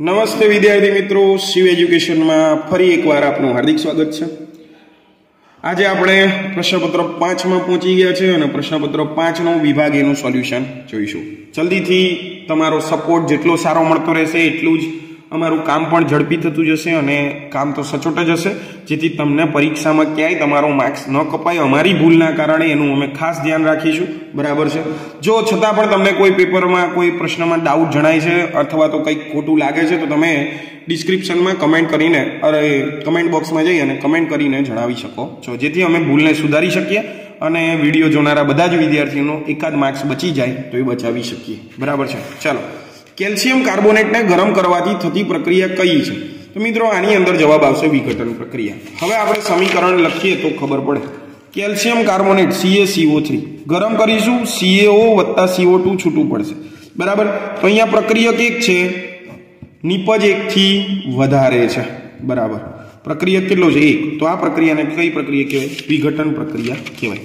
નમસ્તે વિદ્યાર્થી મિત્રો, શિવ એજ્યુકેશનમાં ફરી એકવાર આપનું હાર્દિક સ્વાગત છે. આજે આપણે પ્રશ્નપત્ર પાંચમાં પહોંચી ગયા છે અને પ્રશ્નપત્ર પાંચનો વિભાગ એનું સોલ્યુશન જોઈશું. જલ્દીથી તમારો સપોર્ટ જેટલો સારો મળતો રહેશે એટલું જ અમારું કામ પણ ઝડપી થતું જશે અને કામ તો સચોટ જ હશે. જેથી તમને પરીક્ષામાં ક્યાંય તમારો માર્ક્સ ન કપાય. અમારી ભૂલના કારણે એનું અમે ખાસ ધ્યાન રાખીશું. બરાબર છે? જો છતાં પણ તમને કોઈ પેપરમાં કોઈ પ્રશ્નમાં ડાઉટ જણાય છે અથવા તો કંઈક ખોટું લાગે છે, તો તમે ડિસ્ક્રિપ્શનમાં કમેન્ટ કરીને, અરે કમેન્ટ બોક્સમાં જઈ અને કમેન્ટ કરીને જણાવી શકો છો. જેથી અમે ભૂલને સુધારી શકીએ અને વીડિયો જોનારા બધા જ વિદ્યાર્થીઓનો એકાદ માર્ક્સ બચી જાય તો એ બચાવી શકીએ. બરાબર છે? ચાલો. કેલ્શિયમ કાર્બોનેટને ગરમ કરવાથી થતી પ્રક્રિયા કઈ છે? તો મિત્રો, આની અંદર જવાબ આવશે વિઘટન પ્રક્રિયા. હવે આપણે સમીકરણ લખીએ તો ખબર પડે. Calcium carbonate CA CO three ગરમ કરીશું સીએઓ વત્તા CO2 છૂટું પડશે. બરાબર? તો અહીંયા પ્રક્રિયક એક છે. નિપજ એકથી વધારે છે. બરાબર? પ્રક્રિયક કેટલો છે? એક. તો આ પ્રક્રિયાને કઈ પ્રક્રિયા કહેવાય? વિઘટન પ્રક્રિયા કહેવાય.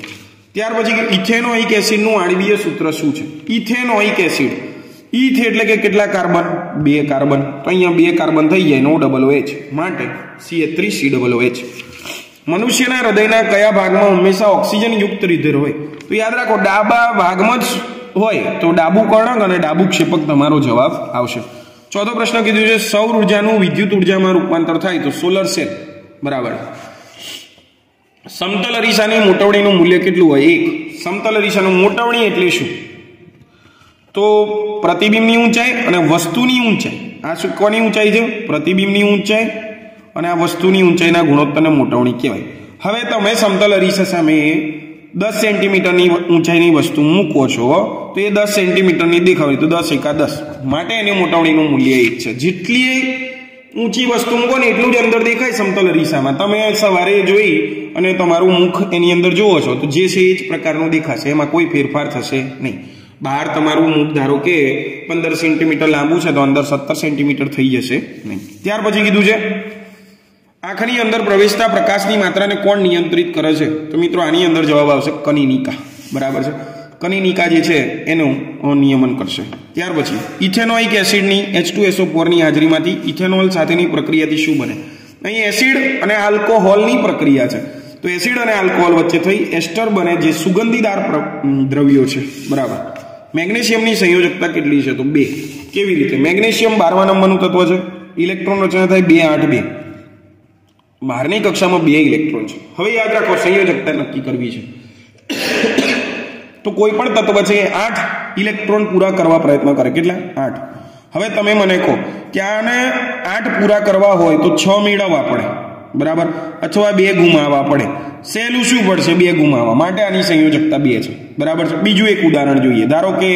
ત્યાર પછી ઇથેનોઇક એસિડનું આણવીય સૂત્ર શું છે? Ethanoic acid. ઈથ એટલે કે કેટલા કાર્બન? બે કાર્બન. તો અહીંયા બે કાર્બન થઈ જાય નો ડબલ એચ માટે C A three C double H મનુષ્યના હૃદયના કયા ભાગમાં હંમેશા ઓક્સિજન યુક્ત રુધિર હોય? તો યાદ રાખો, ડાબા ભાગમાં જ હોય તો ડાબુ કર્ણક અને ડાબુ ક્ષેપક તમારો જવાબ આવશે. ચોથો પ્રશ્ન કીધું છે, સૌર ઉર્જાનું વિદ્યુત ઉર્જામાં રૂપાંતર થાય તો સોલર સેલ. બરાબર. સમતલ અરીસાની મોટવણીનું મૂલ્ય કેટલું હોય? એક. સમતલ અરીસાનું મોટવણી એટલે શું? તો પ્રતિબિંબની ઊંચાઈ અને વસ્તુની ઊંચાઈ. આ શું કોની ઊંચાઈ છે? પ્રતિબિંબની ઊંચાઈ અને આ વસ્તુની ઊંચાઈના ગુણોત્તરને મોટવણી કહેવાય. હવે તમે સમતલ અરીસા સામે દસ સેન્ટીમીટરની ઊંચાઈની વસ્તુ મૂકો છો, તો એ દસ સેન્ટીમીટરની દેખાવી તો દસ એકા દસ. માટે એની મોટવણીનું મૂલ્ય એક છે. જેટલી ઊંચી વસ્તુ મૂકો ને એટલું જ અંદર દેખાય સમતલ અરીસામાં. તમે સવારે જોઈ અને તમારું મુખ એની અંદર જુઓ છો, તો જે છે એ જ પ્રકારનું દેખાશે. એમાં કોઈ ફેરફાર થશે નહીં. બહાર તમારું મૂક ધારો કે પંદર સેન્ટીમીટર લાંબુ છે, તો અંદર સત્તર સેન્ટીમીટર થઈ જશે. નહીં. ત્યાર પછી કીધું છે, આંખની અંદર પ્રવેશતા પ્રકાશની માત્રાને કોણ નિયંત્રિત કરે છે? તો મિત્રો, આની અંદર જવાબ આવશે કનિનિકા. બરાબર છે? કનિનિકા જે છે, એનું નિયમન કરશે. ત્યાર પછી, ઇથેનોઇક એસિડની એચ ટુ એસો ફોરની હાજરીમાંથી ઇથેનોલ સાથેની પ્રક્રિયાથી શું બને? અહીં એસિડ અને આલ્કોહોલની પ્રક્રિયા છે. તો એસિડ અને આલ્કોહોલ વચ્ચે થઈ એસ્ટર બને જે સુગંધીદાર દ્રવ્યો છે. બરાબર. મેગ્નેશિયમની સંયોજકતા કેટલી છે? તો બે. કેવી રીતે? મેગ્નેશિયમ બારમા નંબરનું તત્વ છે? ઇલેક્ટ્રોન રચના થાય બે આઠ બે. બહારની કક્ષામાં બે ઇલેક્ટ્રોન છે. હવે યાદ રાખો, સંયોજકતા નક્કી કરવી છે. તો કોઈ પણ તત્વ છે, આઠ ઇલેક્ટ્રોન પૂરા કરવા પ્રયત્ન કરે. કેટલા? આઠ. હવે તમે મને કહો કે આને આઠ પૂરા કરવા હોય તો છ મેળવવા પડે. બરાબર? અથવા બે ગુમાવવા પડે. સહેલું શું પડશે? બે ગુમાવવા. માટે આની સંયોજકતા બે છે. બરાબર છે? બીજું એક ઉદાહરણ જોઈએ. ધારો કે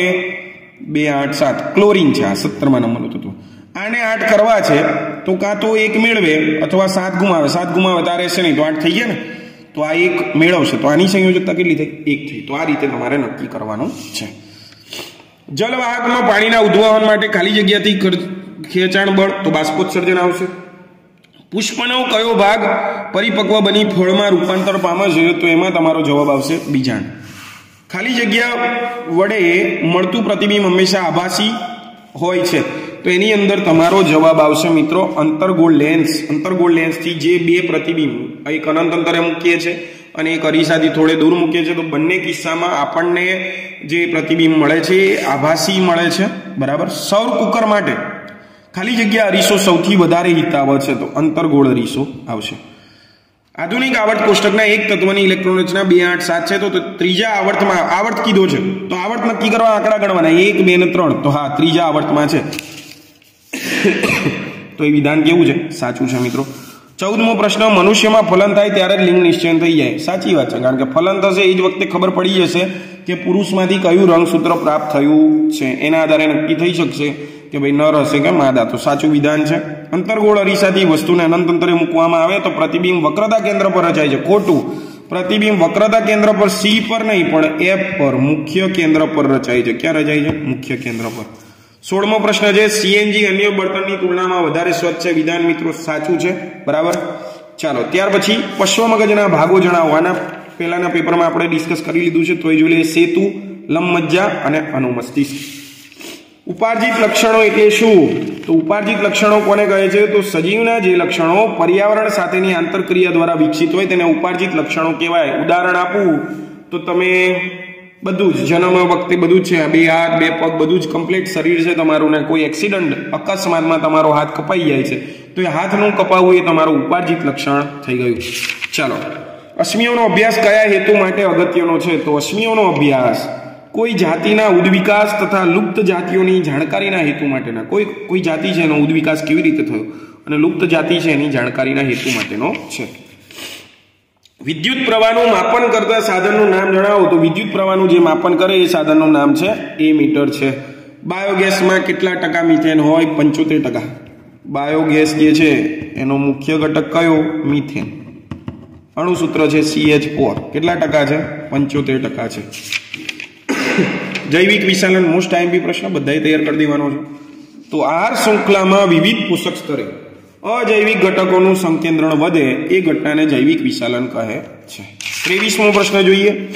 બે, આઠ, સાત. ક્લોરિન છે આ સત્તરમાં નંબરનું થતું આને આઠ કરવા છે, તો કાં તો એક મેળવે અથવા સાત ગુમાવે. સાત ગુમાવે તારે છે નહીં. તો આઠ થઈ ગયા ને? તો આ એક મેળવશે. તો આની સંયોજકતા કેટલી થઈ? એક થઈ. તો આ રીતે તમારે નક્કી કરવાનું છે. જલવાહકમાં પાણીના ઉદ્વાહન માટે ખાલી જગ્યાથી ખેંચાણ બળ તો બાષ્પોત્સર્જન આવશે. પુષ્પનો કયો ભાગ પરિપક્વ બની ફળમાં રૂપાંતર પામે છે તો એમાં તમારો જવાબ આવશે બીજાણ. ખાલી જગ્યા વડે મળતું પ્રતિબિંબ હંમેશા આભાસી હોય છે. તો એની અંદર તમારો જવાબ આવશે મિત્રો અંતરગોળ લેન્સ અંતરગોળ લેન્સથી જે બે પ્રતિબિંબ એક અનંત અંતરે મૂકીએ છીએ અને એક અરીસાથી થોડે દૂર મૂકીએ છીએ તો બંને કિસ્સામાં આપણને જે પ્રતિબિંબ મળે છે એ આભાસી મળે છે. બરાબર? સૌર કુકર માટે ખાલી જગ્યા અરીસો સૌથી વધારે હિતાવ છે તો અંતરગોળ અરીસો આવશે. આધુનિક આવર્ત કોષ્ટકના એક તત્વની ઇલેક્ટ્રોન રચના બે આઠ સાત છે તો ત્રીજા આવર્તમાં, આવર્ત કીધો છે. તો આવર્ત નક્કી કરવા આંકડા ગણવાના. એક, બે ને ત્રણ. તો હા, ત્રીજા આવર્તમાં છે. તો એ વિધાન કેવું છે? સાચું છે મિત્રો. ચૌદમો પ્રશ્ન, મનુષ્યમાં ફલન થાય ત્યારે જ લિંગ નિશ્ચય થઈ જાય. સાચી વાત છે, કારણ કે ફલન થશે એ જ વખતે ખબર પડી જશે કે પુરુષમાંથી કયું રંગસૂત્ર પ્રાપ્ત થયું છે. એના આધારે નક્કી થઈ શકશે. કે ભાઈ નર હશે કે માદા તો સાચું વિધાન છે. અંતરગોળ અરીસાથી વસ્તુને અનંત અંતરે મૂકવામાં આવે તો પ્રતિબિંબ વક્રતા કેન્દ્ર પર રચાય છે. ખોટું. પ્રતિબિંબ વક્રતા કેન્દ્ર પર સી પર નહીં, પણ એફ પર મુખ્ય કેન્દ્ર પર રચાય છે. ક્યાં રચાય છે? મુખ્ય કેન્દ્ર પર. સોળમો પ્રશ્ન છે, સીએનજી અન્ય બળતણની તુલનામાં વધારે સ્વચ્છ છે. વિધાન મિત્રો, સાચું છે. બરાબર? ચાલો, ત્યાર પછી પશ્વ મગજના ભાગો જણાવવાના પહેલાના પેપરમાં આપણે ડિસ્કસ કરી લીધું છે. તો એ જોઈ લઈએ. સેતુ, લંબમજ્જા અને અનુમસ્તિષ્ક. ઉપાર્જિત લક્ષણો એટલે શું? તો ઉપાર્જિત લક્ષણો કોને કહે છે? તો સજીવના જે લક્ષણો પર્યાવરણ સાથેની આંતરક્રિયા દ્વારા વિકસિત હોય તેને ઉપાર્જિત લક્ષણો કહેવાય. ઉદાહરણ આપું. તો તમે બધું જ જન્મ વખતે બધું જ છે. બે હાથ, બે પગ, બધું જ કમ્પ્લીટ શરીર છે તમારું ને કોઈ એક્સિડન્ટ અકસ્માતમાં તમારો હાથ કપાઈ જાય છે. તો એ હાથનું કપાવવું એ તમારું ઉપાર્જિત લક્ષણ થઈ ગયું. ચાલો. અશ્મિઓનો અભ્યાસ કયા હેતુ માટે અગત્યનો છે? તો અશ્મિઓનો અભ્યાસ. કોઈ જાતિના ઉદ્વિકાસ તથા લુપ્ત જાતિઓની જાણકારીના હેતુ માટેના, કોઈ કોઈ જાતિ છે એનો ઉદ્વિકાસ કેવી રીતે થયો? અને લુપ્ત જાતિ છે એની જાણકારીના હેતુ માટેનો છે. વિદ્યુત પ્રવાહનું માપન કરતા સાધનનું નામ જણાવો તો વિદ્યુત પ્રવાહનું જે માપન કરે એ સાધનનું નામ છે એ મીટર છે. બાયોગેસમાં કેટલા ટકા મિથેન હોય? પંચોતેર ટકા. બાયોગેસ જે છે એનો મુખ્ય ઘટક કયો? મિથેન. અણુસૂત્ર છે સીએચ ફોર કેટલા ટકા છે? પંચોતેર ટકા છે. જૈવિક વિશાલન મોસ્ટ ટાઈમ બી પ્રશ્ન બધાએ તૈયાર કરી દેવાનો છે. તો આહાર શૃંખલામાં વિવિધ પોષક સ્તરે અજૈવિક ઘટકોનું સંકેન્દ્રણ વધે એ ઘટનાને જૈવિક વિશાલન કહે છે. ત્રેવીસમો પ્રશ્ન જોઈએ.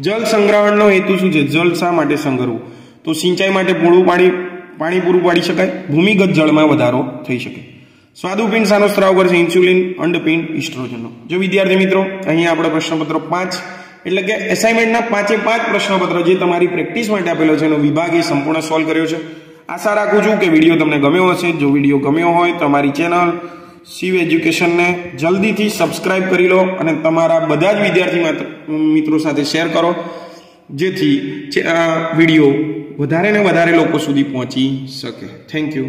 જલ સંગ્રહણનો હેતુ શું છે? જલ શા માટે સંગ્રહવું? તો સિંચાઈ માટે પૂરું પાણી પાણી પૂરું પાડી શકાય. ભૂમિગત જળમાં વધારો થઈ શકે. સ્વાદુપિંડ શાનો સ્ત્રાવ કરશે. ઇન્સ્યુલિન, અંડપિંડ, ઇસ્ટ્રોજનનો. જો વિદ્યાર્થી મિત્રો, અહીંયા આપણે પ્રશ્નપત્ર પાંચ એટલે કે એસાઇનમેન્ટના પાંચે પાંચ પ્રશ્નપત્ર જે તમારી પ્રેક્ટિસ માટે આપેલો છે, એનો વિભાગ એ સંપૂર્ણ સોલ્વ કર્યો છે. આશા રાખું છું કે વીડિયો તમને ગમ્યો હશે. જો વીડિયો ગમ્યો હોય, તો અમારી ચેનલ શિવ એજ્યુકેશનને જલ્દીથી સબસ્ક્રાઇબ કરી લો અને તમારા બધા જ વિદ્યાર્થી મિત્રો સાથે શેર કરો, જેથી વીડિયો વધારે ને વધારે લોકો સુધી પહોંચી શકે. Thank you